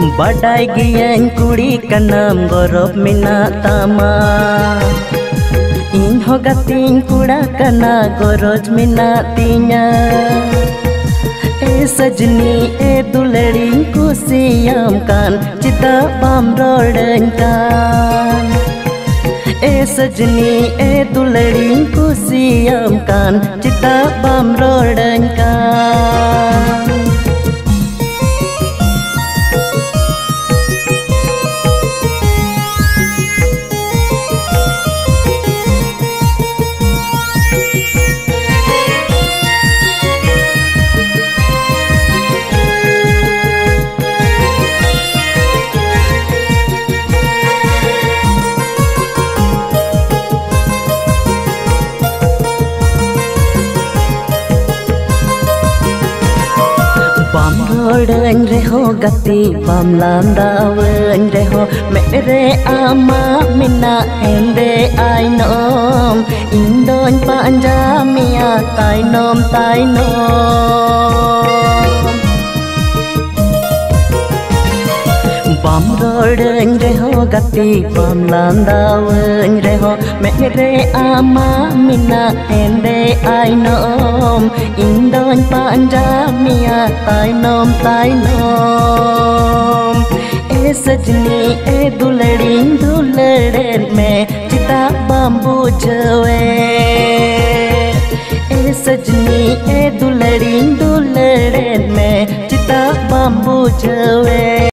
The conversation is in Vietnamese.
बाडाई कुड़ी का नाम गौरव इन होगा तीन कुड़ा का ना गौरज मेना सजनी, ए दुलड़ी कुशियाम कान चितापाम ए सजनी, ए दुलड़ी कुशियाम कान चितापाम रोड़ का bom rồi anh roden reho gati bom lam dawen reho me re ama mina ende ai nom in indon panja mia à, tai nom tai nom bom roden reho gati bom lam dawen reho me re ama mina ende ai nom indon panja mia tai nom tai nom e sajni e dulड़ी दुलड़न में चिता बम्बू जवे ए सजनी ए दुलड़ी दुलड़न में चिता बम्बू जवे